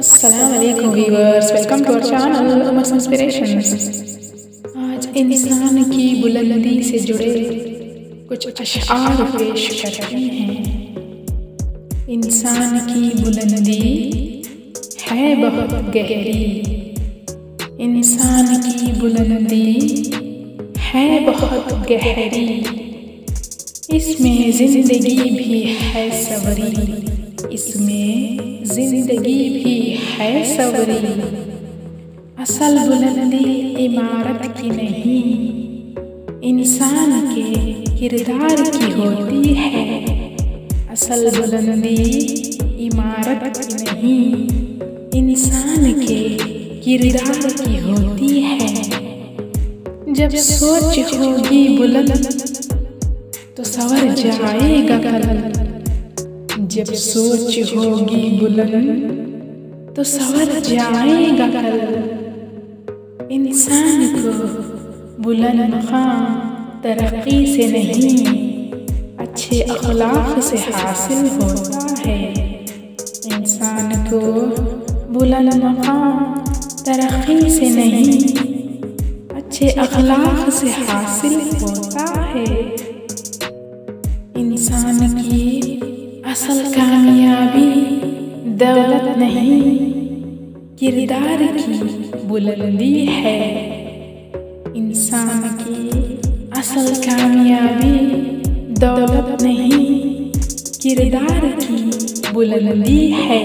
Aslam welcome to our channel Umar inspirations आज इंसान की बुलंदी से जुड़े कुछ अशार पेश करते हैं। इंसान की बुलंदी है बहुत गहरी। इंसान की बुलंदी है बहुत गहरी। इसमें ज़िंदगी भी है सवरी इसमें ज़िंदगी भी है सवरी असल बुलंदी इमारत की नहीं, इंसान के किरदार की होती है। असल बुलंदी इमारत की नहीं, इंसान के किरदार की होती है। जब सोच होगी बुलंद तो सवर जाएगा कल जब सोच होगी बुलंद तो सवर जाएगा कल इंसान को बुलंद मकाम तरक्की से नहीं, अच्छे अखलाक से हासिल होता है। इंसान को बुलंद मकाम तरक्की से नहीं, अच्छे अखलाक से हासिल होता है। इंसान की असल कामयाबी दौलत नहीं, किरदार की बुलंदी है। इंसान की असल कामयाबी दौलत नहीं, किरदार की बुलंदी है।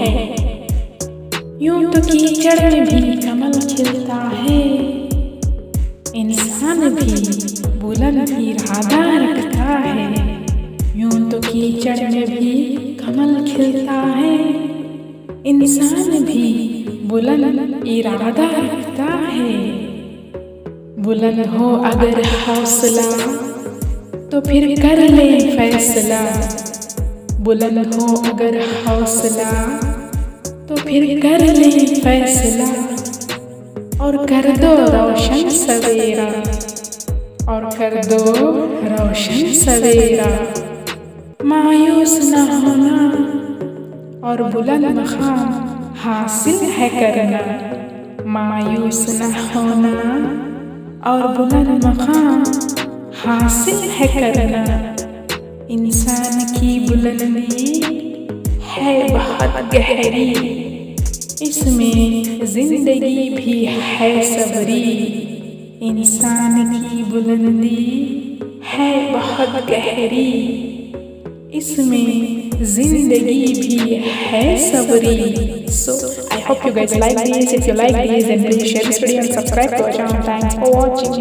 यूँ तो कीचड़ में भी कमल खिलता है, इंसान भी बुलंद इरादा रखता है। तो कीचड़ में भी कमल खिलता है। इंसान भी बुलंद इरादा रखता है। बुलंद हो अगर हौसला तो फिर कर ले फैसला। बुलंद हो अगर हौसला तो फिर कर ले फैसला। और कर दो रोशन सवेरा, और कर दो रोशन सवेरा। मायूस न होना और बुलंद मकाम हासिल है करना। मायूस न होना और बुलंद मकाम हासिल है करना। इंसान की बुलंदी है बहुत गहरी। इसमें ज़िंदगी भी है सबरी। इंसान की बुलंदी है बहुत गहरी। इसमें जिंदगी भी है सबरी so I hope you guys like this if you like this then please share this video and subscribe to our channel thanks for watching